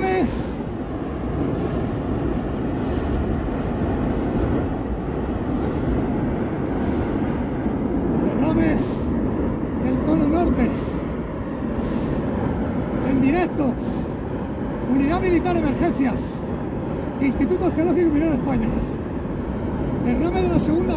Derrame. Derrame del cono norte. En directo. Unidad Militar Emergencias. Instituto Geológico y Minero de España. Derrame de la segunda.